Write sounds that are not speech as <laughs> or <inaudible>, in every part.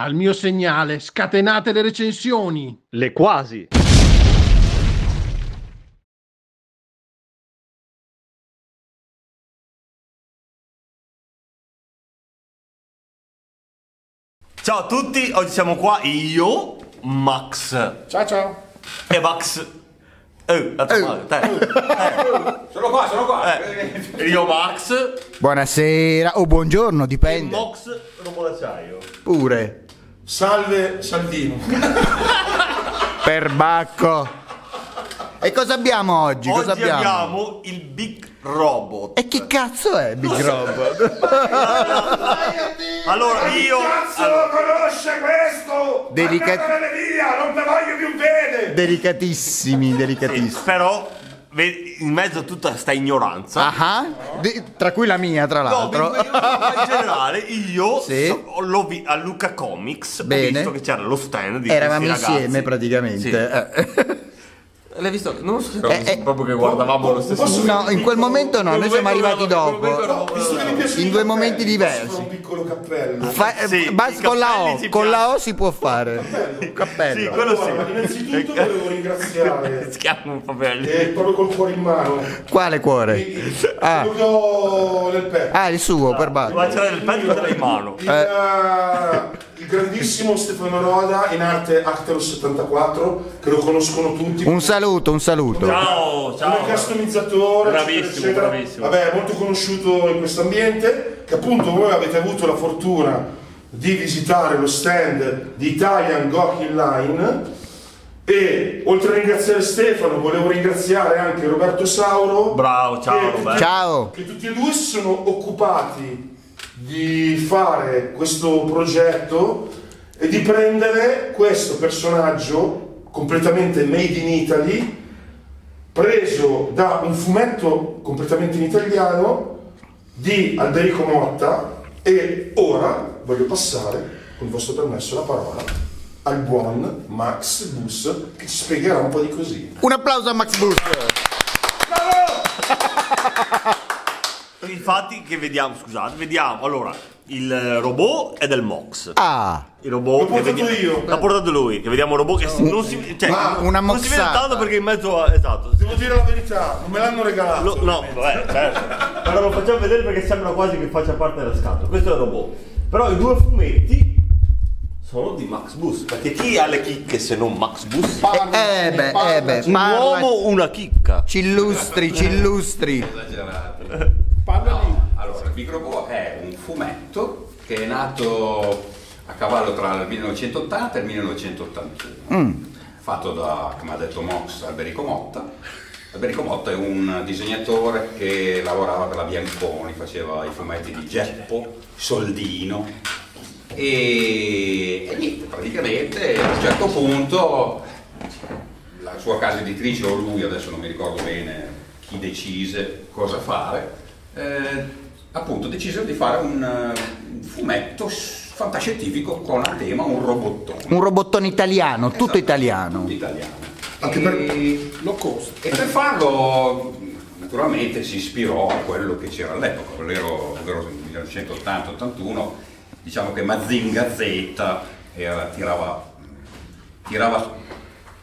Al mio segnale, scatenate le recensioni. Le quasi. Ciao a tutti, oggi siamo qua io, Max Ciao ciao. e Max. Eh, la tua- te. Sono qua, sono qua. Eh, io Max Buonasera o buongiorno, e dipende. Mox Robo d'acciaio. Pure. Salve Salvino. <laughs> Perbacco. E cosa abbiamo oggi? Cosa Oggi abbiamo? abbiamo il Big Robot. E chi cazzo è Big Robot? <laughs> Allora io Cazzo allora, conosce questo? Andatevene via, non te voglio più bene. Delicatissimi, sì, delicatissimi. però ve- in mezzo a tutta sta ignoranza Ah, di- tra cui la mia, tra No, l'altro. vi- in generale io <laughs> Sì. so- l'ho vi- a Luca Comics Bene. ho visto che c'era lo stand di Eravamo insieme praticamente. Eh. <laughs> L'hai visto? Non so se Eh, eh. proprio che guardavamo lo stesso Posso- No, in quel momento no, noi siamo arrivati dopo. In il due momenti diversi. fare un piccolo cappello. Fa- eh, Sì, basta con la O, con la O si può fare. Cappello. Sì, quello sì. Allora, innanzitutto volevo <laughs> ringraziare si chiama un po' bello. e proprio col cuore in mano Quale cuore? Ah. quello che ho nel petto. Ah, il suo, perbacco. Ma c'era il pezzo della in mano. Il, eh, il grandissimo Stefano Roda in arte Acteros 74 che lo conoscono tutti Un saluto, un saluto. Ciao, come ciao. customizzatore Bravissimo, eccetera, eccetera. bravissimo. vabbè molto conosciuto in questo ambiente che appunto voi avete avuto la fortuna di visitare lo stand di Italian Gokil Line e oltre a ringraziare Stefano volevo ringraziare anche Roberto Sauro Bravo, ciao, che- Roberto. Ciao. che tutti e due si sono occupati di fare questo progetto e di prendere questo personaggio completamente made in Italy preso da un fumetto completamente in italiano di Alberico Motta e ora voglio passare con il vostro permesso la parola al buon Max Bus che ci spiegherà un po' di così Un applauso a Max Boost. Infatti che vediamo, scusate, vediamo. Allora, il robot è del Mox. Ah, Il robot L'ho portato vediamo- io. L'ha portato lui, che vediamo un robot che si- non si cioè, Ma una non si vede tanto perché in mezzo a esatto. devo dire la verità non me l'hanno regalato Lo- no, vabbè, certo. <laughs> Però lo facciamo vedere perché sembra quasi che faccia parte della scatola. Questo è il robot. Però i due fumetti sono di Max Bus. Perché chi ha le chicche se non Max Bus? eh, eh beh, eh beh, Un uomo, una chicca. ci illustri, ci illustri. No, allora, il Microbo è un fumetto che è nato a cavallo tra il 1980 e il 1981, fatto da, come ha detto Mox, Alberico Motta. Alberico Motta è un disegnatore che lavorava per la Bianconi, faceva i fumetti di Geppo, Soldino. E, e niente, praticamente a un certo punto la sua casa editrice o lui, adesso non mi ricordo bene chi decise cosa fare, eh, appunto decisero di fare un, eh, un fumetto fantascientifico con a tema un robottone. Un robottone italiano, tutto Esatto, italiano. tutto italiano. Anche e, per- low cost e per farlo naturalmente si ispirò a quello che c'era all'epoca, ovvero, ovvero nel 1980-81, diciamo che Mazinga Z era- tirava, tirava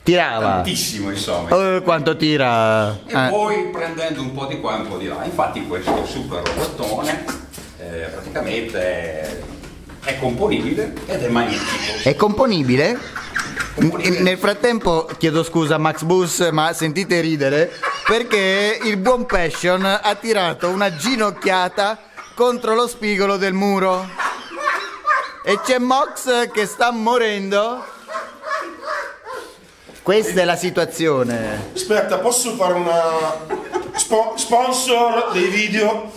Tirava. tantissimo insomma. Oh, quanto tira. E Eh. poi prendendo un po' di qua e un po' di là. Infatti questo super robottone eh, praticamente è, è componibile ed è magnetico. È componibile? Componibile. Nel frattempo chiedo scusa a Max Bus, ma sentite ridere perché il buon Passion ha tirato una ginocchiata contro lo spigolo del muro. E c'è Mox che sta morendo. Questa è la situazione. Aspetta, posso fare una spo- sponsor dei video?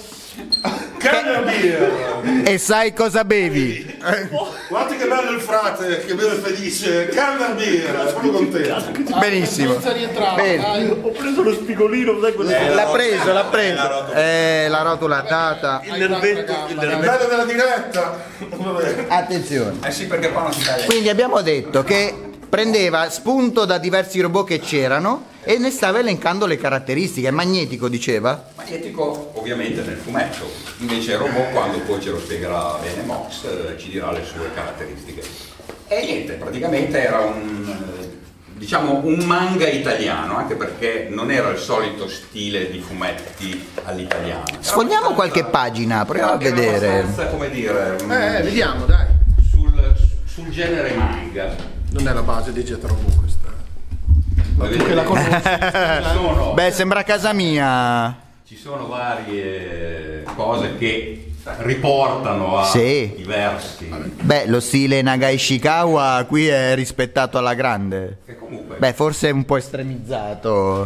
Canna Beer! E sai cosa bevi? Guardate che bello il frate, che beve felice! Canna Beer! Sono contento! Benissimo. Bene. Ho preso lo spigolino, sai quello L'ha preso, l'ha preso. Eh, la rotola data. Il nervetto, il Il nervetto. della diretta! Attenzione. Eh sì, perché qua non si taglia. Quindi abbiamo detto che prendeva spunto da diversi robot che c'erano e ne stava elencando le caratteristiche. È magnetico, diceva? Magnetico ovviamente nel fumetto, invece il robot quando poi ce lo spiegherà bene Mox eh, ci dirà le sue caratteristiche. E niente, praticamente era un, eh, diciamo, un manga italiano, anche perché non era il solito stile di fumetti all'italiana. Era Sfogliamo qualche pagina, proviamo a vedere. come dire, Eh, vediamo, dai. sul, sul genere manga. Non è la base di Jetrobo questa. Ma tu che la conosci. <laughs> Beh, sembra casa mia. ci sono varie cose che riportano a Sì. diversi. Beh, lo stile Nagai Ishikawa qui è rispettato alla grande. Comunque Beh, forse è un po' estremizzato.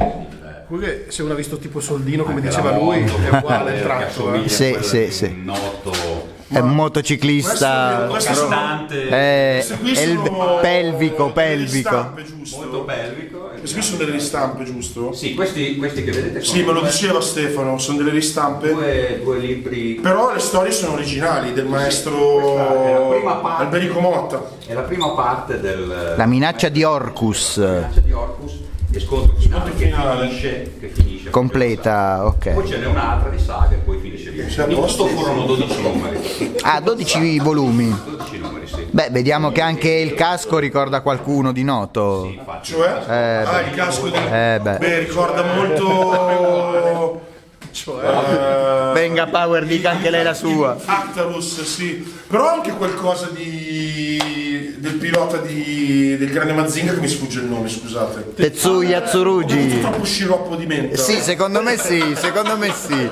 Comunque, se uno ha visto tipo Soldino, come anche diceva lui, è uguale il <laughs> tratto. eh. Sì, sì, sì. noto È un motociclista. Questo cantante È, è il pelvico, pelvico. ristampe, molto pelvico. Queste qui sono delle ristampe, giusto? Sì, questi, questi che vedete sono Sì, me lo due- diceva Stefano, sono delle ristampe. due, due libri. Però le storie sono originali del questa è la prima maestro parte. Alberico Motta. È la prima parte del La minaccia di Orcus. la minaccia di Orcus e scontro finale, Scontro finale. che finisce, che finisce Completa, Poi ok. ce n'è un'altra di saga e poi finisce lì. In posto? tutto furono 12 numeri. Ah, 12 volumi. 12 numeri, sì. Beh, vediamo che anche il casco ricorda qualcuno di noto. Infatti, Cioè? Eh, ah, il casco di... Eh, beh. Beh, ricorda molto... eh, Venga Power, dica anche lei la sua. Actarus, sì. Però anche qualcosa di... del pilota di... del grande Mazinga che mi sfugge il nome, scusate. Tetsuya avuto Tsurugi. troppo sciroppo di menta. Sì, secondo me sì, secondo me sì.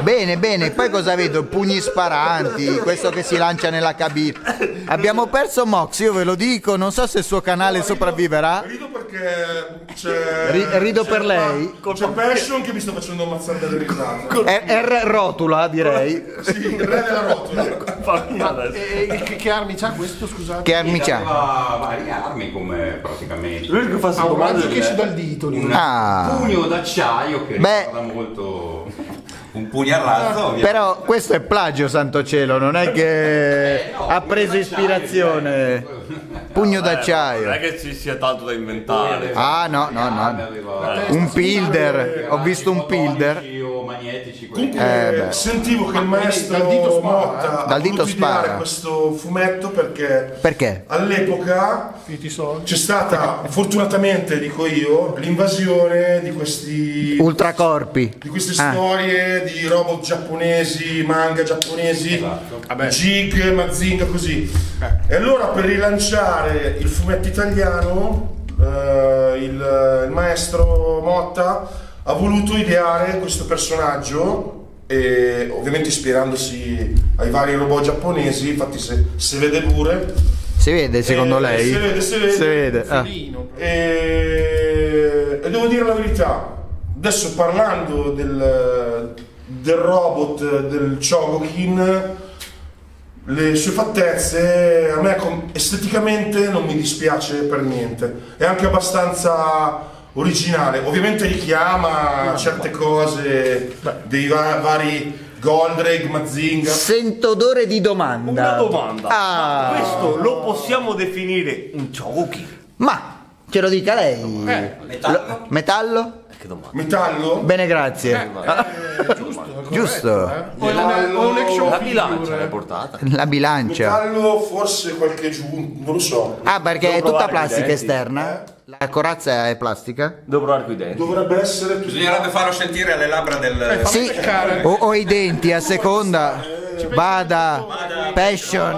Bene, bene, poi cosa vedo? Pugni sparanti, questo che si lancia nella cabina. Abbiamo perso Mox, io ve lo dico, non so se il suo canale sopravviverà. Rido perché c'è... Ri- rido c'è- per lei? C'è Passion che mi sta facendo ammazzare dalle risate. R, R rotula, direi. Sì, il re della rotola. E, e che, che armi c'ha questo, scusate? Che armi c'ha? varie armi come praticamente. Lui che fa Ha un domande raggio che esce dal dito. lì. Un Ah. pugno d'acciaio che Beh. ricorda molto un pugno a razzo. ovviamente. Però questo è plagio, santo cielo, non è che Eh, no, ha preso ispirazione. Pugno Non è d'acciaio. che ci sia tanto da inventare. Ah, no, no, no. Un pilder, ho visto un pilder. Comunque, Eh, sentivo che il maestro dal dito spara, Motta Dal dito spara. questo fumetto perché Perché? all'epoca c'è stata, fortunatamente dico io, l'invasione di questi Ultracorpi. di queste Ah. storie di robot giapponesi, manga giapponesi, Vabbè. Jig, Mazinga, così. E allora per rilanciare il fumetto italiano, eh, il, il maestro Motta ha voluto ideare questo personaggio e ovviamente ispirandosi ai vari robot giapponesi, infatti se, se vede pure. Si vede secondo Eh, lei? si vede, si vede. Si vede, ah. E, e devo dire la verità, adesso parlando del, del robot del Chogokin, le sue fattezze a me esteticamente non mi dispiace per niente, è anche abbastanza originale, ovviamente richiama certe cose dei va- vari Goldrake, Mazinga. Sento odore di domanda. Una domanda. Ah. Ma questo lo possiamo definire un choki? Ma ce lo dica lei. Eh, Lo- metallo? Che domanda? Metallo? Bene, grazie. Ah, giusto. corretto, eh. O, un- o un action La bilancia l'hai portata? La bilancia. Metallo forse qualche giù, non lo so. Ah, perché è tutta plastica esterna? La corazza è plastica? Devo provare coi denti. Dovrebbe essere. Bisognerebbe farlo sentire alle labbra del. Sì, o, o i denti a seconda. Passion.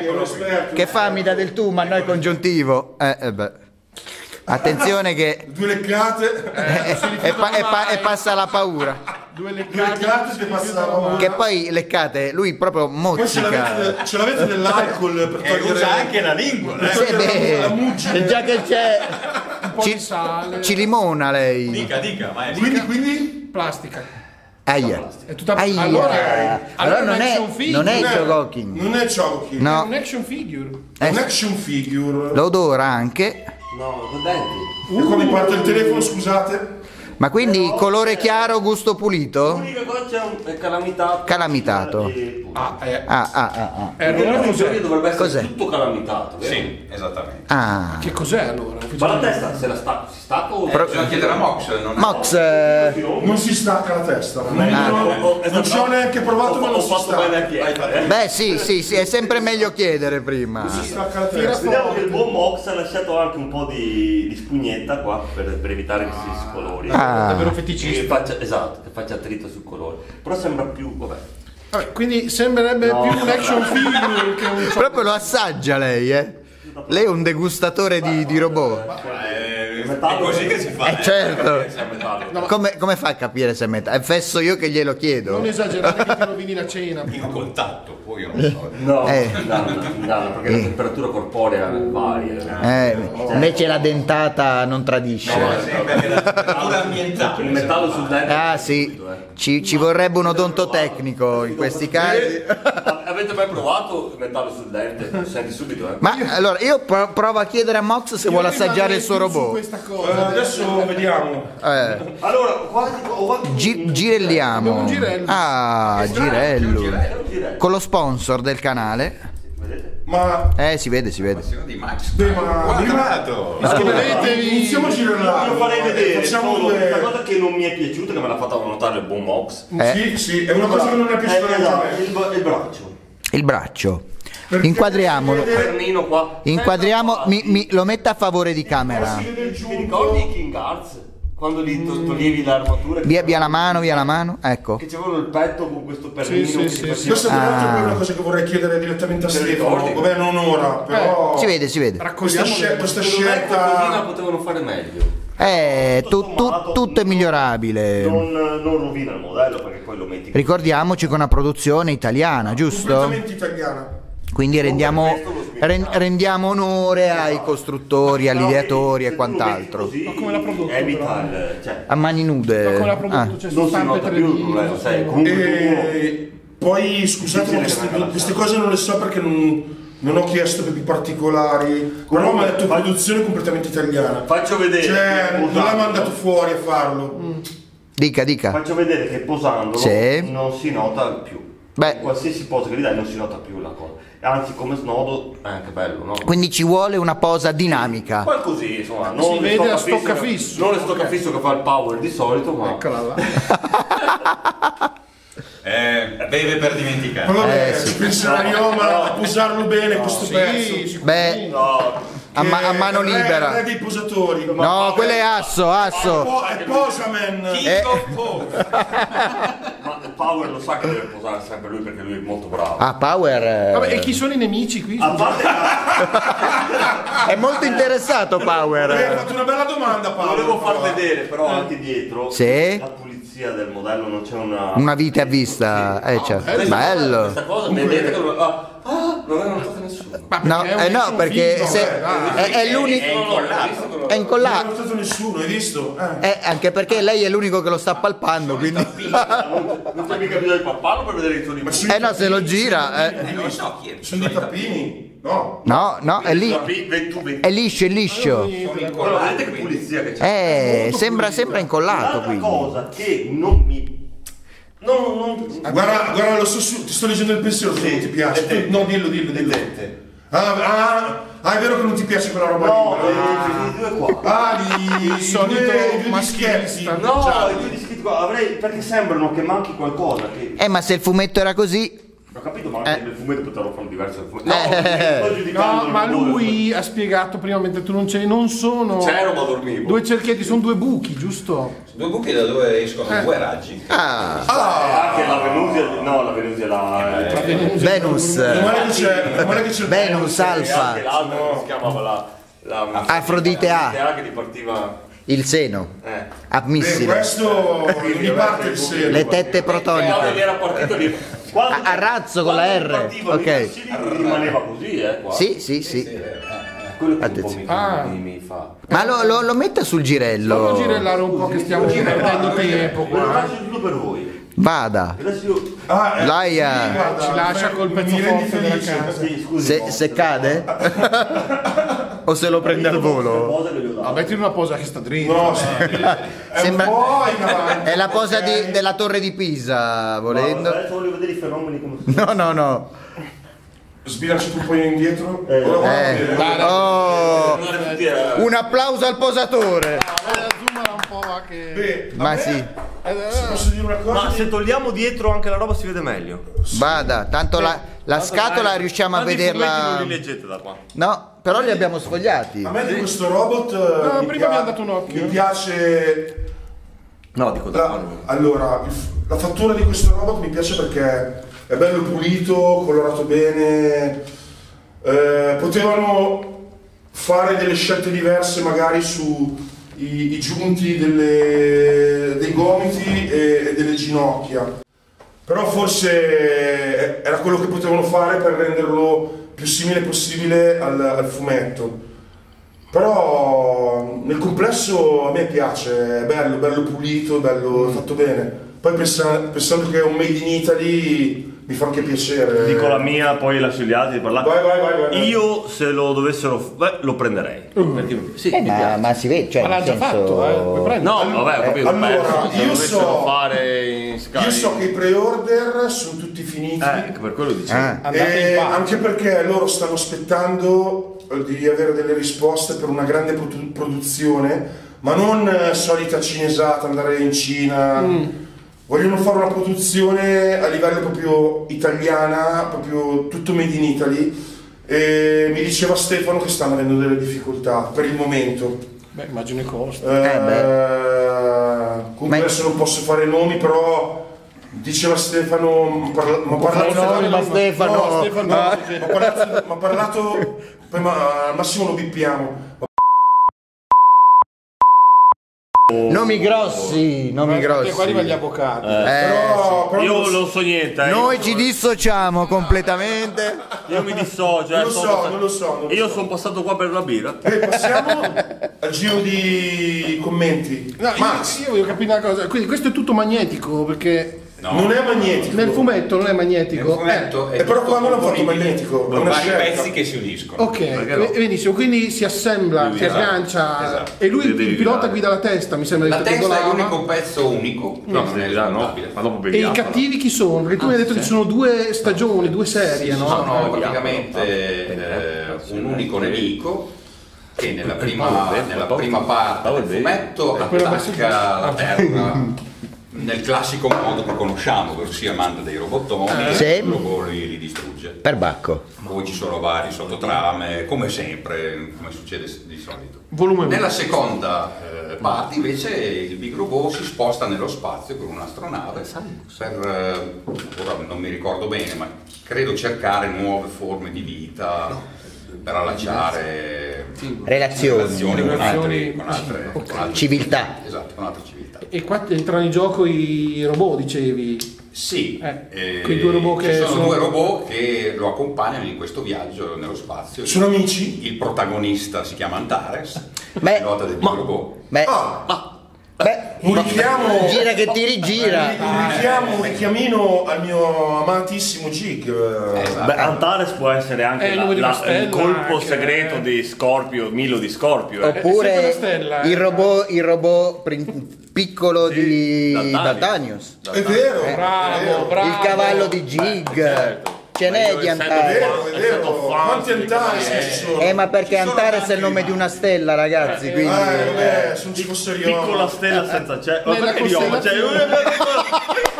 È un esperto. Che fa? Mi dà del tu, ma noi congiuntivo. Eh, eh beh. Attenzione che... Due leccate. E, e pa- e pa- e passa la paura. Due Due leccate. leccate che passavano. Che poi leccate, lui proprio Poi ce mozzica. l'avete, ce l'avete dell'alcol per E togliere usa anche la lingua. per Sì, la, la beh, e già che c'è... Un po' Ci, di sale. ci limona lei. Dica, dica, ma è Quindi, quindi Plastica. Aia. È tutta Aia. Allora, Allora non è, figure. non è non è- Chogokin. Non è Chogokin. È No, un action figure. È un eh, action figure. lo odora anche. No, con denti. E qua mi parte il telefono, scusate. Ma quindi Però- colore chiaro, gusto pulito? L'unica cosa c'è è calamitato. Calamitato. E- Ah, eh, Ah, ah, ah, ah. eh, allora cos'è? dovrebbe essere Cos'è? tutto calamitato, vero? Sì, esattamente. Ah. Che cos'è allora? Ma la testa se la sta, si stacca o... Eh, bisogna chiedere a Mox. Non è- Mox, eh, Non si stacca la testa. Non, Ah, non- non ci ho neanche provato, ma non ho si fatto bene a chiedere. beh sì, sì, sì, è sempre meglio chiedere prima. Si stacca la testa. Vediamo che il buon Mox ha lasciato anche un po' di, di spugnetta qua per, per evitare che si scolori. Ah. Davvero Che feticista. faccia, esatto, che faccia attrito sul colore. Però sembra più, vabbè. Vabbè, quindi sembrerebbe No. più un action film <laughs> che un Proprio lo assaggia lei, eh? Lei è un degustatore di, di robot. Eh, Metallo- è così che si fa. Eh certo. Metallo. Come, come fa a capire se è metà? È fesso io che glielo chiedo. Non esagerare che ti rovini la cena. In contatto, poi io non so. No, Eh. no, no, no, perché la temperatura corporea varia. Eh, invece la dentata non tradisce. Sempre la temperatura ambientale. Il metallo sul dente. Ah sì, ci, ci vorrebbe un odontotecnico in questi casi. Avete mai provato metallo sul dente? Lo senti subito, eh? Ma allora io pro- provo a chiedere a Mox se vuole assaggiare il suo Su robot. questa Eh, cosa. adesso vediamo. Eh, Allora, quasi ho fatto gi- girelliamo. Abbiamo un girello. Ah, girello. un girello. Con lo sponsor del canale. Vedete? Ma, Eh, si vede, si vede. di Max. beh, ma Guardato. Iscrivetevi. iniziamo a girare. Io farei vedere Facciamo solo due. questa cosa che non mi è piaciuta, che me l'ha fatta notare il buon Mox. Eh. Sì, sì, è una cosa che non è piaciuta Eh, neanche a esatto, me. il, bra- il braccio. Il braccio. Perché Inquadriamolo. Inquadriamo, mi, mi- lo metta a favore di camera. Ti ricordi i King Arts? Quando gli to- toglievi l'armatura? Via, via la mano, via la mano. Ecco. Che c'avevano il petto con questo pernino Sì, sì, sì, Questa tra l'altro Ah. è una cosa che vorrei chiedere direttamente a Stefano. Vabbè, non ora, però. Si vede, si vede. Questa, Raccogliamo sce- questa scelta. potevano fare meglio. Eh, tu- tu- tutto è migliorabile. Non, non rovina il modello perché poi lo metti Ricordiamoci che è una produzione italiana, giusto? Completamente italiana. Quindi rendiamo, ren- rendiamo onore ai costruttori, agli ideatori e quant'altro. Ma come l'ha prodotto, Evita però? il... Cioè, A mani nude. Ma come l'ha Ah. prodotto? Cioè, su non si nota più il 3D. problema, sai, sono- comunque uno- E poi scusate, ma queste, queste cose non le so perché non, non ho chiesto per più particolari. Però mi ha detto produzione completamente italiana. Faccio vedere. Cioè, non l'ha posando- mandato fuori a farlo. Dica, dica. Faccio vedere che posandolo Sì. non si nota più. Beh. Qualsiasi posa che gli dai non si nota più la cosa. Anzi, come snodo è anche bello, no? Quindi ci vuole una posa dinamica. Poi così, insomma, non Si vede a stocca stocca fisso- fisso. Non le stocca fisso che fa il power di solito, ma Eccola là. <laughs> Eh, beve per dimenticare. Ma vabbè, Eh, sì. pensiamo a posarlo bene questo pezzo. Sì, Beh, no, a, ma- a mano libera. È dei posatori. No, quello è asso, asso. Po- è Posaman. Eh. <laughs> Ma power lo sa che deve posare sempre lui perché lui è molto bravo. Ah, Power. eh, Vabbè, e chi sono i nemici qui? <laughs> È molto interessato Hai Power. fatto una bella domanda, Paolo. volevo far vedere però anche dietro Sì. Pulizia del modello, non c'è una Una vite a vista. Eh, certo. Questa cosa- Bello. Questa cosa vedete che non, ah, ah, non l'ha notato nessuno. Ma No, è eh no, perché film, se- vabbè, dai. è, è l'unico. È incollato. È Non l'ha incollato. notato nessuno, hai visto? Eh. Eh, anche perché lei è l'unico che lo sta palpando, quindi. Non <laughs> c'è mica bisogno di papparlo per vedere i Ma sono Eh no, se lo gira. eh. Eh, non so chi è. Sono dei tappini? No. No, no, è lì. È liscio, è liscio. Allora, vedete che pulizia che c'è. Eh, sembra, sembra incollato quindi. cosa che non mi non, non, Guarda, guarda, lo sto su- ti sto leggendo il pensiero se Sì, non ti piace. Tu- No, dillo, dillo, dillo. Ah, ah, ah, è vero che non ti piace quella roba no, lì. eh, i due qua. Ah, li, Il solito maschilista. dischetti. No, i due dischetti qua avrei perché sembrano che manchi qualcosa. Che... Eh, ma se il fumetto era così. Ho capito, ma anche Eh. nel fumetto potevano fare diverso. No, Eh. No, ma lui ha spiegato prima mentre tu non c'eri, non sono C'ero ma dormivo. due cerchietti, sono due buchi, giusto? Due buchi da dove escono due raggi. Ah, Eh, anche la Venusia, no la Venusia la... eh, Venus. Che c'è il Venus e Alfa. anche l'altra che si chiamava la... la Afrodite A. Afrodite A che ti partiva... Il seno. Eh. Beh, Ammissile. questo <laughs> mi parte il seno. Le tette protoniche. gli era partito lì... Quando, A- a razzo con la R, ok. rimaneva così, eh, qua. Sì, sì, sì. Quello che un po' Attenzione. mi, Ah. mi, mi fa. Ma lo, lo- lo metta sul girello. girellare un po' che stiamo perdendo tempo Lo faccio tutto per voi. Vada. Ah, eh, Laia. sì, guarda, Ci lascia col pezzo forte della felice. casa. Sì, scusi. Se, se cade? <laughs> o se lo prende al volo? Ah, metti in una posa che sta dritto. No, sì. è Sembra-. <laughs> È la posa perché- di- della torre di Pisa, volendo. Adesso voglio vedere i fenomeni come. <laughs> No, no, no. Sbilanciati un po' indietro. Eh, va eh. Oh, eh, un applauso al posatore. Che... Beh, Ma me- sì, Eh, se posso dire una cosa? Ma se togliamo dietro anche la roba si vede meglio. vada, tanto la, la scatola riusciamo a vederla. Non li leggete da qua. No, però li abbiamo sfogliati. A me di questo robot eh, mi, prima abbiamo dato un occhio. mi piace No, dico da la, allora la fattura di questo robot mi piace perché è bello pulito, colorato bene. Eh, potevano fare delle scelte diverse magari su i, i giunti delle- dei gomiti e, e delle ginocchia. Però forse era quello che potevano fare per renderlo più simile possibile al, al fumetto. Però nel complesso a me piace, è bello, bello pulito, bello fatto bene. Poi pensa- pensando che è un made in Italy mi fa anche piacere. Dico la mia, poi lascio gli altri di parlare. Vai, vai, vai, vai. Io se lo dovessero. Beh, lo prenderei. Perché mi- sì, Eh, ma, ma si vede, cioè, Ma l'ha già senso... fatto, eh. No, vabbè, ho capito. allora, se io lo dovessero so- fare in Sky. Io so che i pre-order sono tutti finiti. Eh, per quello dicevo. Ah, E pace. anche perché loro stanno aspettando eh, di avere delle risposte per una grande produ- produzione, ma non eh, solita cinesata, andare in Cina. Vogliono fare una produzione a livello proprio italiana, proprio tutto made in Italy. E mi diceva Stefano che stanno avendo delle difficoltà per il momento. Beh, immagino i costi. Eh, beh. comunque Ma- adesso non posso fare nomi, però diceva Stefano, mi parla- mi ha parlato, ma Stefano- No, Stefano, Ah. sì. mi ha parlato, ma, al massimo lo bippiamo. Nomi grossi, nomi Perché grossi. qua arrivano gli avvocati. Eh, Però, però Io non non so niente. eh. Noi ci dissociamo completamente. Io mi dissocio. Non eh, lo sono so, passato- non lo so, non lo Io so. sono passato qua per una birra. Eh, passiamo al giro di commenti. No, io, Max, io voglio capire una cosa. Quindi questo è tutto magnetico perché No. non è magnetico. nel fumetto non è magnetico. Nel fumetto Eh, però qua non l'hanno fatto magnetico, è con vari scelta. pezzi che si uniscono. Ok, no? benissimo, quindi si assembla, si Esatto, aggancia esatto. e lui Devi il pilota guida la testa, mi sembra La testa è l'unico pezzo unico. No, è sì, no, smontabile. ma dopo E i cattivi chi sono? Perché tu mi hai detto che ci sono due stagioni, due serie, no? Sono no, praticamente no, eh, no, un no, unico no, nemico che nella prima, nella prima parte del fumetto giù. attacca la Terra <laughs> nel classico modo che conosciamo, ossia manda dei robottoni Sì. e il robot li, li distrugge. Per Bacco. Poi ci sono vari sottotrame, come sempre, come succede di solito. Volume. Nella seconda eh, parte invece il Big Robot si sposta nello spazio con un'astronave per, eh, ora non mi ricordo bene, ma credo cercare nuove forme di vita per allacciare Relazioni. relazioni con, altri, con altre, con altre- Civiltà. Esatto, con altre civiltà. E qua entrano in gioco i robot, dicevi. Sì, Eh, quei due robot che ci sono, sono- due robot che lo accompagnano in questo viaggio nello spazio. Sono amici? Il protagonista si chiama Antares, Beh, pilota del Big Robot. Beh, Ah, beh, un richiamo. gira che ti rigira. Un richiamo, un richiamino al mio amatissimo Gig. Esatto. Beh, Antares può essere anche Eh, il la- di la- stella, il colpo anche, segreto eh. di Scorpio, Milo di Scorpio. eh. Oppure stella, eh. il robot, il robot prin- piccolo di Dantanius. Dantanius. È vero, Bravo, è vero. bravo. Il cavallo di Jig. certo. Ce n'è di Antares. vero, è vero. Quanti Antares che ci sono? Eh, ma perché Antares è il nome di una stella, ragazzi. Quindi. Eh, vabbè, se non ci fosse io. Piccola stella senza cielo. Ma perché io? Cioè, <laughs>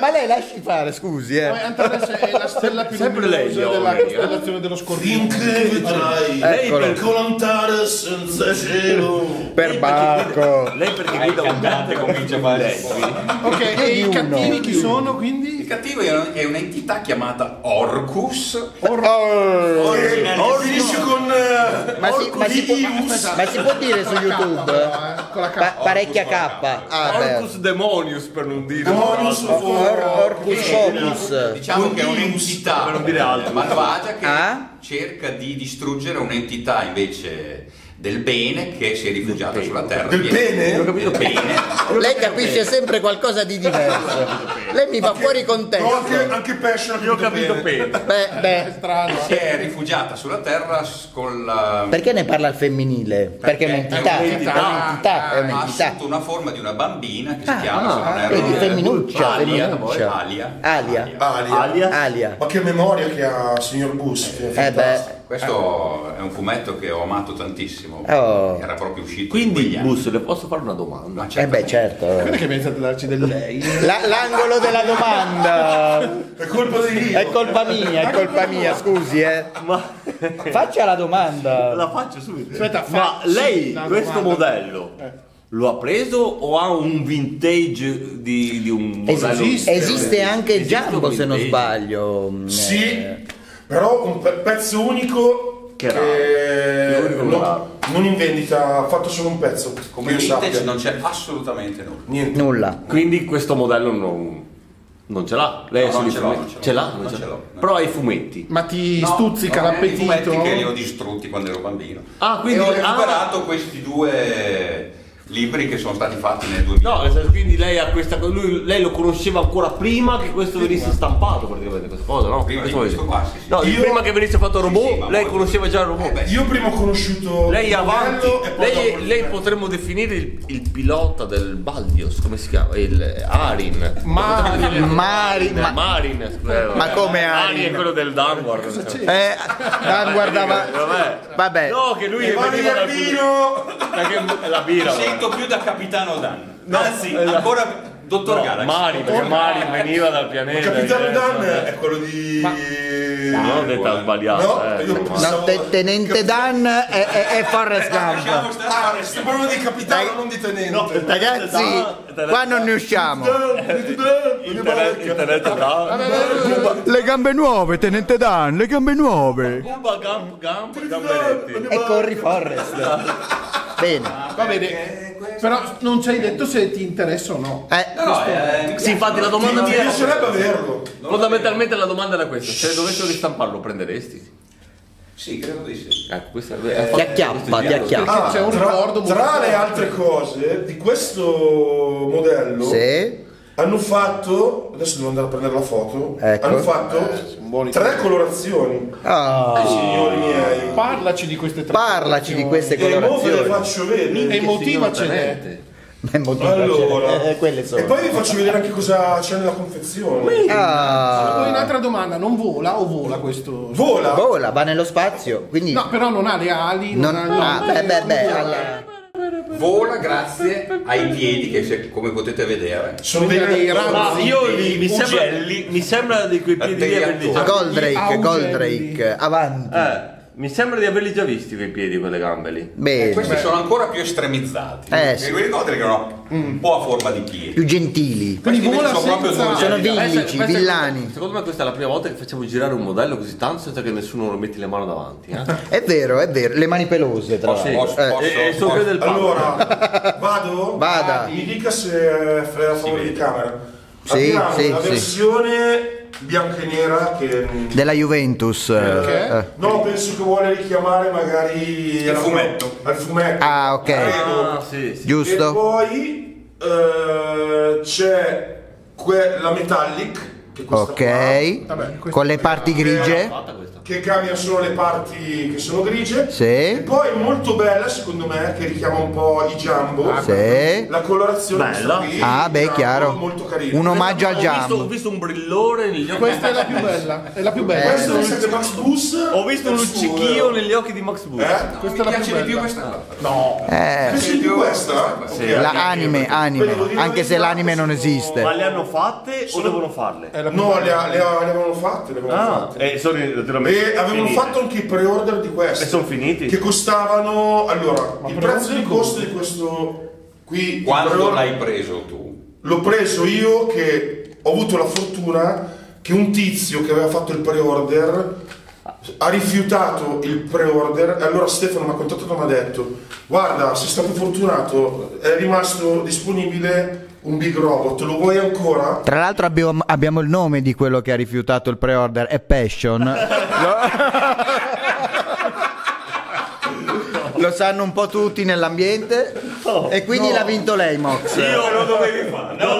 Ma lei lasci fare, scusi, eh. Antares è la stella più Sempre lei, della eh? costellazione dello scorpione. Eccolo. piccolo Antares senza cielo. Per Bacco. Lei perché guida un cantante comincia a fare Ok, e i cattivi chi sono quindi? Cattivo è un'entità chiamata Orcus. Oh. E finisce con. eh, Ma si, ma, si può, ma si può dire su YouTube? Con la K. Pa- parecchia K. Ah, beh. Orcus Demonius per non dire Demonius altro. Or- Orcus Focus. Diciamo che è un'entità Per non dire altro. malvagia che Ah? cerca di distruggere un'entità invece del bene che si è rifugiata Del sulla terra. Del bene? Del bene. Lei capisce sempre qualcosa di diverso. Lei mi va fuori No, contesto. anche, anche Passion ha Io ho capito bene. bene. Beh, beh, Strano. Si è rifugiata sulla terra con la... perché ne parla al femminile? Perché è un'entità. È È un'entità. un'entità. È ha un'entità. assunto una forma di una bambina che si Ah, chiama, se non ah, erro, vedi, femminuccia, Alia, femminuccia. Alia. Alia. Alia. Alia. Alia. Ma che memoria che ha signor Bus. è Eh beh. Questo è un fumetto che ho amato tantissimo, Oh. era proprio uscito in Quindi. Bus, le posso fare una domanda? Ma eh beh, certo. Perché pensate di darci del lei? La- l'angolo della domanda. È colpa di È colpa mia, è colpa mia, scusi, eh. Ma Faccia la domanda. la faccio subito. Aspetta, Ma lei questo domanda. modello lo ha preso o ha un vintage di, di un modello? esiste, anche Esiste Jumbo se non sbaglio. Mm, Sì, eh, però un pe- pezzo unico Che che, non, non in vendita, ha fatto solo un pezzo. Come vintage sappia. non c'è assolutamente nulla. Niente. Nulla. Quindi questo modello non, non ce l'ha. Lei No, non ce l'ho, ce l'ho. L'ha? Non ce ce l'ha. l'ho, no. Però ha i fumetti. Ma ti No, stuzzica no, l'appetito? I fumetti che li ho distrutti quando ero bambino. Ah, quindi e ho ah, recuperato questi due libri che sono stati fatti nel 2000. No, quindi lei ha questa lui, lei lo conosceva ancora prima che questo venisse stampato praticamente questa cosa, no? Prima di Questo qua, sì, sì. No, Io- prima che venisse fatto il robot, Sì, sì, ma lei conosceva già il robot. Eh beh, Io prima ho conosciuto lei il avanti, e lei, lei potremmo definire il, il pilota del Baldios, come si chiama? Il Arin. Marin. Mari, Ma, ma, Marin, scusa. Ma come Arin? Arin è quello del Dunward. eh, ah, guardava. Vabbè. Vabbè. No, che lui Giardino! perché la birra. Sento più da Capitano Dan. No, Anzi, esatto. ancora Dottor No, Galaxy. Marin, perché Marin veniva dal pianeta. Capitano eh, Dan vabbè. è quello di... Non detta sbagliata. No, eh, No, te- tenente Dan è, è, è Forrest Lasciamo Gump. Ah, stiamo parlando di capitano, non di tenente. Ragazzi, qua non ne usciamo. Internet, internet da. Le gambe nuove, tenente Dan, le gambe nuove. Gump, Gump, Gamberetti. E corri Forrest. Bene. Va bene. Però non ci hai detto se ti interessa o no. Eh, No, no, eh, Sì, infatti la domanda Mi mia piacerebbe averlo. Fondamentalmente la domanda era questa: se dovessero ristamparlo, lo prenderesti? Sì, credo di sì. Ecco, questa è Ti acchiappa, ti acchiappa. C'è un tra, ricordo tra le altre cose di questo modello Sì. hanno fatto adesso devo andare a prendere la foto Ecco. hanno fatto buon tre colorazioni Oh, signori miei Parlaci di queste tre parlaci di queste e mo ve le colorazioni. faccio vedere E motivacene. È motivo, allora. Eh, quelle sono. e poi vi faccio vedere anche cosa c'è nella confezione. Ah, Poi un'altra domanda, non vola o vola questo? vola? Vola, va nello spazio, quindi No, però non ha le ali, non, non ha ah, beh, beh, beh, alla- Vola grazie ai piedi che se- come potete vedere. Sono dei dei ranzi Ma io li- mi, sembra, mi sembra di quei piedi lì attori. Goldrake. Goldrake, avanti. Eh, mi sembra di averli già visti quei piedi, quelle gambe lì. Bene, questi sono ancora più estremizzati Eh, sì. e vi ricordate che erano un po' a forma di piedi più gentili. Quindi vola sono proprio senza- due Sono Eh, Villici, questa- villani. Secondo me questa è la prima volta che facciamo girare un modello così tanto senza che nessuno lo metti le mani davanti. Eh? È vero, è vero, le mani pelose tra l'altro. posso- Eh, posso- E, e allora <laughs> vado Vada. mi dica se è a favore di camera Sì, abbiamo sì, la sì. versione bianca e nera che Della Juventus. eh, eh. No, penso che vuole richiamare magari Il fumetto. Al fumetto. Ah, ok. Ah, sì, sì. E Giusto? poi eh, c'è que- la Metallic, che è questa Ok. Vabbè, Con le parti grigie. Questa. che cambia solo le parti che sono grigie. Sì. E poi molto bella, secondo me, che richiama un po' i Jumbo. Sì. La colorazione Bella. questa qui, Ah, beh, Jumbo, chiaro. Molto carino. Un omaggio al Ho visto, ho Jumbo. visto un brillore negli occhi. Questa è la più bella, è la più bella. Eh, Questo è Max Bus. Ho visto un luccichio negli occhi di Max Bush. Eh? Questa mi è la piace più di più questa Eh, Pensi di questa? Sì. Ok. la anime, anime. Anche se l'anime non esiste. Ma le hanno fatte o devono farle? Più No, le, avevano fatte, le avevano Ah, fatte. e sono naturalmente E avevano finite. fatto anche i pre-order di queste. E sono finiti? Che costavano. Allora, il pre-order prezzo di costo di questo qui. il quando l'hai preso tu L'ho preso io che ho avuto la fortuna che un tizio che aveva fatto il pre-order ha rifiutato il pre-order e allora Stefano mi ha contattato e mi ha detto guarda sei stato fortunato è rimasto disponibile un big robot lo vuoi ancora? Tra l'altro abbiamo, abbiamo il nome di quello che ha rifiutato il pre-order, è Passion. <laughs> Lo, lo sanno un po' tutti nell'ambiente e quindi l'ha vinto lei Mox. Io lo dovevi fare. No,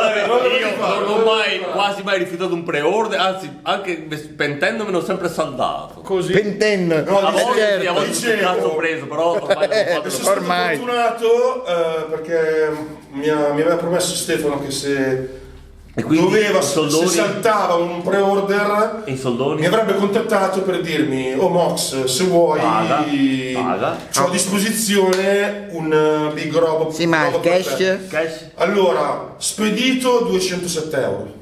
Io non ho mai, quasi mai rifiutato un pre-order, anzi, anche pentendomi l'ho sempre saldato. Così. Pentendo. A Eh, volte, certo. a volte cazzo ho preso, però ormai non E fatto sono stato Ormai. fortunato eh, perché mi, ha- mi aveva promesso Stefano che se E quindi doveva, i se soldoni- saltava un pre-order soldoni? mi avrebbe contattato per dirmi oh Mox se vuoi Paga, paga. ho a disposizione un eh, big robo Sì, ma il robo per te." cash? Cash? allora spedito 207 euro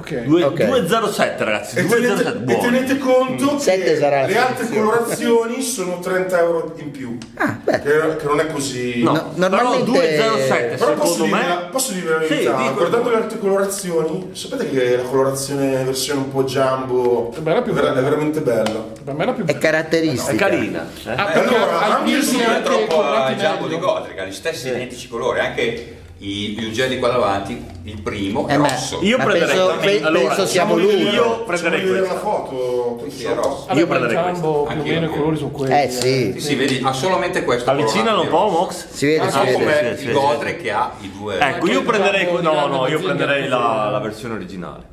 Ok. Due- Ok. 207 ragazzi, e 207 tenete, e tenete conto Sette che la le altre colorazioni sono 30 euro in più Ah, beh. che, che non è così No, No, normalmente- però 207 Però posso dire, me posso dire la Sì, verità, dico- guardando le altre colorazioni, sapete che la colorazione versione un po' jumbo È bella più bella. è veramente bella. Per me è la più È bella. caratteristica. è carina. eh. Ah, allora, anche È anche troppo colorati a Giambo di meglio. Godric, ha gli stessi identici colori, anche i, gli ugelli qua davanti, il primo è Eh, rosso. Io ma prenderei penso, pe- allora, penso sia Facciamo voluto. vedere- Io prenderei vedere la foto. Sì, è rosso. Vabbè, Io prenderei Jumbo più o meno i colori sono quelli. Eh sì, Sì, sì, vedi, ha solamente questo. Avvicinalo un po' Mox. si vede, Ah, si come vede. sì, il Godric che ha i due. Ecco, io prenderei no, no, io prenderei la, la versione originale.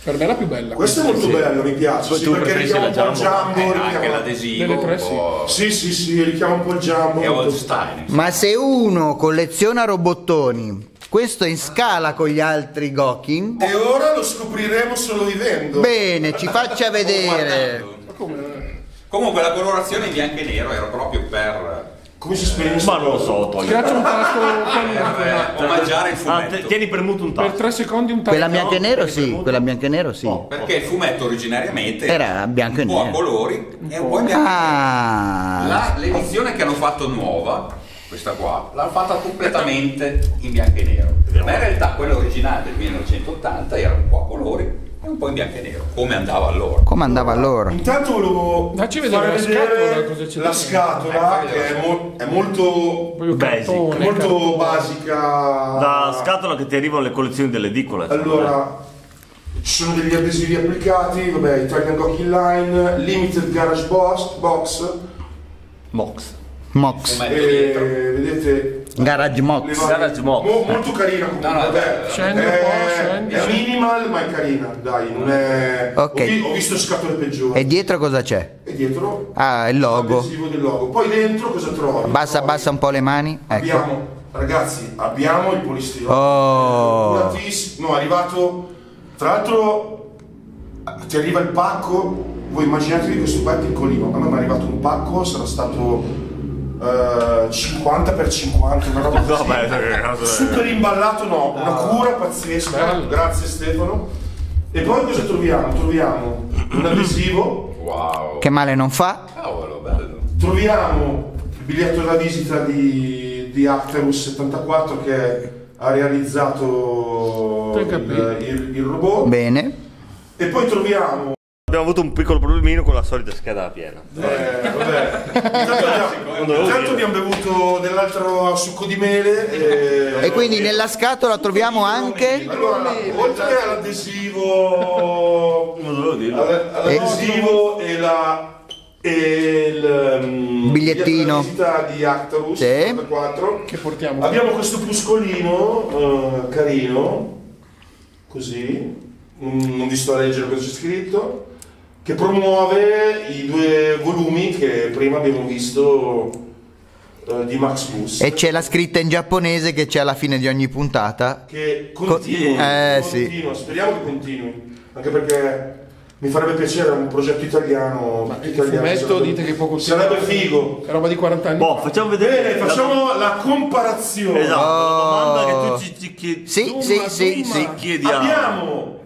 Sì, sì. Sì. Per me è la più bella. Questo è molto Sì. bello, mi piace. Sì, tu perché richiama un po' il Jumbo? Eh, anche l'adesivo, tre, po' Sì, sì, sì, richiama un po' il jumbo. è molto- old style. Ma se uno colleziona robottoni, questo è in scala con gli altri Gokin, E ora lo scopriremo solo vivendo. bene, ci faccia <laughs> vedere. Comunque la colorazione in bianco e nero era proprio per, Come si spegne Ma non lo so, togli. Schiaccia un tasto per eh, omaggiare il Ah, fumetto. tieni premuto un per tasto. tre secondi un tasto. Quella bianco e nero sì, quella bianco e nero sì. Perché il fumetto originariamente Era bianco e un po' a nero. colori e un po' in bianco e nero. Ah, La- l'edizione che hanno fatto nuova, questa qua, l'hanno fatta completamente in bianco e nero. Ma in realtà quella originale del 1980 era un po' a colori e un po' in bianco e nero, come andava allora. come andava allora? Intanto volevo Dacci vedere la vedere scatola, cosa c'è la scatola Eh, che è, mo- è molto, Basic. cartone, molto cartone. basica. La scatola che ti arrivano le collezioni delle edicole. Allora, ci sono degli adesivi applicati, vabbè, Italian Gocking Line, Limited Garage Box, box Mox. Mox, e vedete Garage Mox. Garage Box. mo- molto carina comunque, No, no, vabbè. Scende un è, po', scende. è minimal ma è carina, dai, non è... Ok. Ho, vi- ho visto scatole peggiori. E dietro cosa c'è? E dietro Ah, il logo. l'adesivo del logo. Poi dentro cosa trovi? Bassa, Trovi- bassa un po' le mani. Ecco. Abbiamo, ragazzi, abbiamo il polistirolo. Oh. Curatissimo. No, è arrivato. Tra l'altro, ti arriva il pacco. Voi immaginatevi questo qua è piccolino. A me mi è arrivato un pacco, sarà stato eh, 50 x 50, una roba <laughs> cosa è? Super imballato, no, una cura pazzesca. Bello. Grazie Stefano. E poi cosa troviamo? Troviamo un adesivo, Wow. Che male non fa? Cavolo, bello. troviamo il biglietto da visita di, di Acterus 74 che ha realizzato il, il- il robot Bene. e poi troviamo Abbiamo avuto un piccolo problemino con la solita scheda piena. eh, vabbè, intanto, abbiamo, intanto abbiamo bevuto dell'altro succo di mele e, E quindi nella scatola troviamo anche allora, oltre all'adesivo Non dovevo dirlo. all- all'adesivo e la e il um, Bigliettino. di Actorus Sì. 74 Che portiamo. Abbiamo questo puscolino eh, carino, così, mm, non vi sto a leggere cosa c'è scritto, che promuove i due volumi che prima abbiamo visto eh, di Max Bus. e c'è la scritta in giapponese che c'è alla fine di ogni puntata. Che continua, eh, sì. continua, speriamo che continui, anche perché mi farebbe piacere un progetto italiano. Ma italiano, fumetto sarebbe- dite che può continuare. Sarebbe figo. È roba di 40 anni. Boh, facciamo vedere. Bene, la- facciamo la comparazione. Esatto, la domanda che Oh. tu ci, ci chiedi. Sì, Zumma, sì, sì, zumma. sì. chiediamo. Abbiamo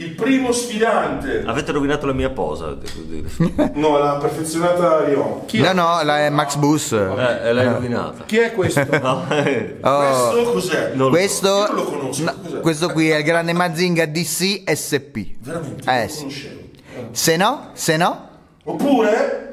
il primo sfidante. Avete rovinato la mia posa. devo dire. No, l'ha perfezionata Rion. Chi è? No, no, la è Max Bus. Eh, l'hai rovinata. Chi è questo? <laughs> No, eh, Oh, Questo cos'è? non questo, Io non lo conosco, no, cos'è? questo qui è il grande Mazinga DC SP. Veramente, Eh, sì. conoscevo. Se no, se no, Oppure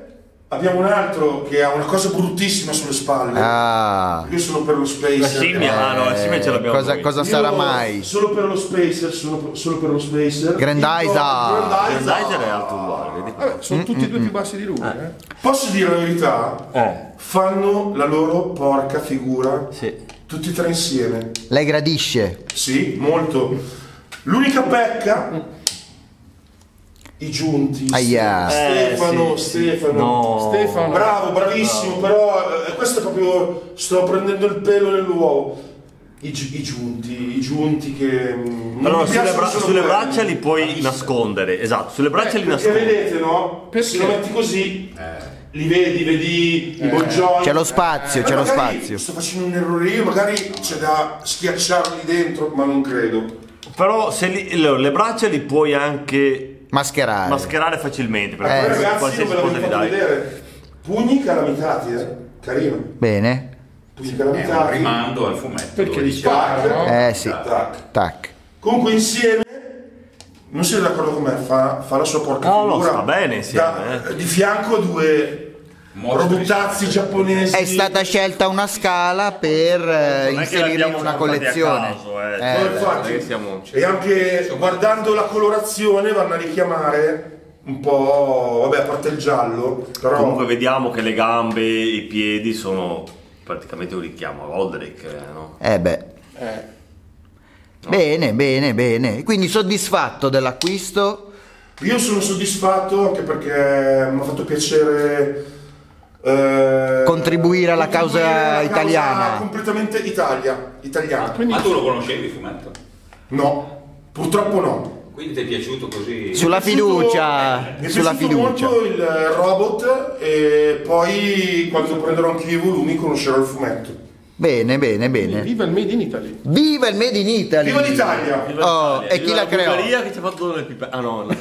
abbiamo un altro che ha una cosa bruttissima sulle spalle. Ah, Io sono per lo Spacer. La scimmia, ah no, la scimmia ce l'abbiamo cosa, cosa sarà mai? Solo per lo Spacer, sono solo per lo Spacer. Grandizer. Grandizer. È alto uguale, vedi? Vabbè, sono tutti e due più bassi di lui. eh. Posso dire la verità? Eh, Fanno la loro porca figura sì. tutti e tre insieme. Lei gradisce? Sì, molto. L'unica pecca, i giunti. Aia. Stefano, Eh, sì, Stefano. No. Stefano. Bravo, bravissimo, però eh, questo è proprio. Sto prendendo il pelo nell'uovo. I, i giunti, i giunti che. mm, mi sulle, bra- sulle braccia li puoi nascondere, esatto, sulle braccia li Perché nascondi. vedete, no? Perché? Se lo metti così, li vedi, vedi i boggioni. C'è lo spazio, c'è Ma lo spazio. Sto facendo un errore io, magari c'è da schiacciarli dentro, ma non credo. Però se li- le braccia li puoi anche Mascherare. mascherare facilmente, perché Eh, ragazzi, qualsiasi cosa fatto dai. vedere. Pugni calamitati, eh. Carino. Bene. Pugni È un calamitati. rimando al fumetto. Perché li dice- spara, no? Eh sì. Tac. Tac. Comunque insieme, non siete d'accordo con me, fa, fa la sua porca No, no, figura. sta bene insieme, Da- Di fianco due Mostri. robutazzi giapponesi. È stata scelta una scala per eh, inserire in una collezione. caso, eh. Eh, No, infatti. siamo- E anche guardando la colorazione vanno a richiamare un po', vabbè, a parte il giallo, però Comunque vediamo che le gambe e i piedi sono praticamente un richiamo a Goldrick, eh, no? Eh beh. Bene, bene, bene. Quindi soddisfatto dell'acquisto? io sono soddisfatto anche perché mi ha fatto piacere eh, Contribuire alla causa alla italiana. completamente Italia, italiana. Ma tu lo conoscevi il fumetto? No, purtroppo no. Quindi ti è piaciuto così? Sulla fiducia, mi è sulla piaciuto fiducia. molto il robot e poi quando prenderò anche i volumi conoscerò il fumetto. Bene, bene, bene. Viva il Made in Italy. Viva il Made in Italy! Viva l'Italia! Oh, e chi la creò? Bulgaria che ci ha fatto le pipe. Ah no, no, no.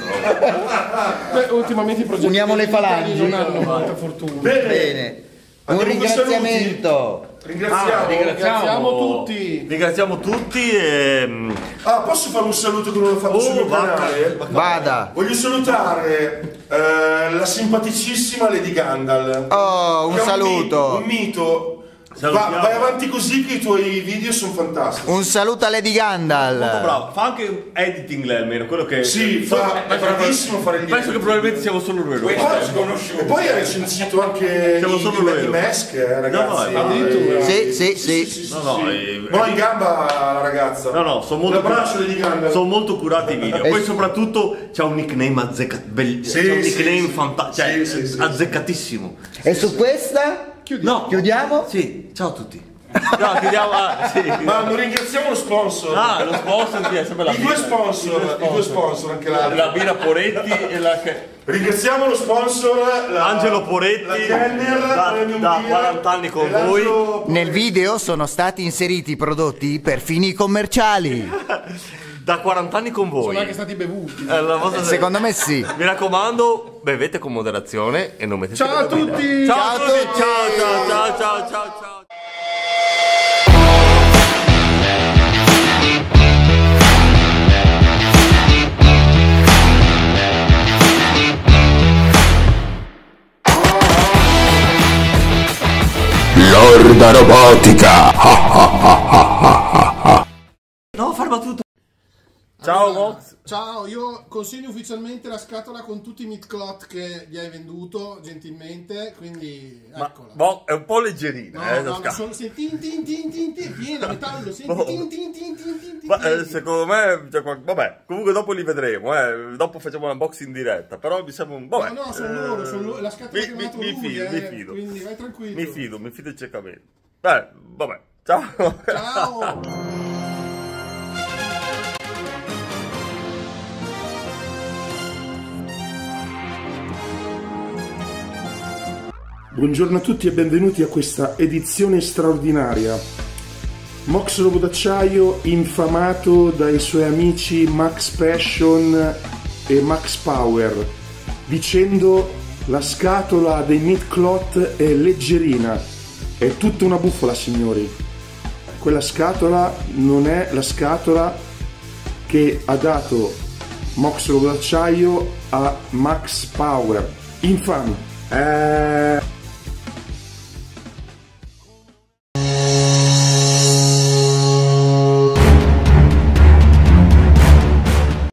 Beh, ultimamente i progetti Uniamo le falangi. non hanno molta fortuna. Bene, Bene. Un Andiamo ringraziamento. ringraziamo. Ah, Ringraziamo tutti. Ringraziamo tutti e... mm, Ah, posso fare un saluto che non ho fatto Oh, sul mio canale? Vada. Voglio salutare eh, la simpaticissima Lady Gandal. Oh, un saluto. Un mito. Va- vai avanti così che i tuoi video sono fantastici. Un saluto a Lady Molto Gandal. bravo, fa anche editing lei almeno, quello che... Sì, fa, è bravissimo a fare il Penso che probabilmente siamo solo noi. E poi, e poi ha recensito anche Siamo i, solo noi. i mask, eh, ragazzi. No, no, addirittura. Sì, sì, sì. No, no, eh, No, in gamba la ragazza. No, no, sono molto, L'abbraccio Lady Gandal. sono molto curati i video. Eh, Poi sì. soprattutto c'ha un nickname azzeccato. Sì, c'è un nickname sì. fantastico. Cioè, Sì, sì, sì. azzeccatissimo. E su questa No, chiudiamo? Sì, ciao a tutti. No, chiudiamo. Ah, sì. Ma non ringraziamo lo sponsor. Ah, lo sponsor chi è sempre la I due birra. sponsor, i due sponsor anche l'altro. La birra Poretti e la. Ringraziamo lo sponsor la- Angelo Poretti, la Kenner, da- da Beer, 40 anni con voi. Nel video sono stati inseriti i prodotti per fini commerciali. <laughs> Da 40 anni con voi. Sono anche stati bevuti. Eh, vostra- Secondo me sì. Mi raccomando, bevete con moderazione e non mettete Ciao a tutti! Ciao, Ciao a tutti! tutti! Ciao, ciao, ciao, ciao, ciao, ciao. L'orda robotica. No, far battuto. Ciao, Vox. Ciao, io consegno ufficialmente la scatola con tutti i midclot che gli hai venduto gentilmente, quindi Ma eccola. boh, è un po' leggerina, No, eh, no, la sono, senti, tin, tin, tin, tin, piena, metallo, senti, Boh. tin, tin, tin, tin, Ma eh, secondo me, cioè, vabbè, comunque dopo li vedremo, eh. Dopo facciamo un unboxing in diretta, però mi sembra un... Vabbè, No, no, sono eh, loro, sono loro, la scatola mi, che mi mi, mi lui, fido, eh, mi fido. quindi vai tranquillo. Mi fido, mi fido ciecamente. Beh, vabbè, ciao. Ciao! <laughs> Buongiorno a tutti e benvenuti a questa edizione straordinaria. Mox Robo d'Acciaio infamato dai suoi amici Max Passion e Max Power, dicendo la scatola dei Midclot è leggerina. È tutta una bufala, signori. Quella scatola non è la scatola che ha dato Mox Robo d'Acciaio a Max Power. Infame. Eh,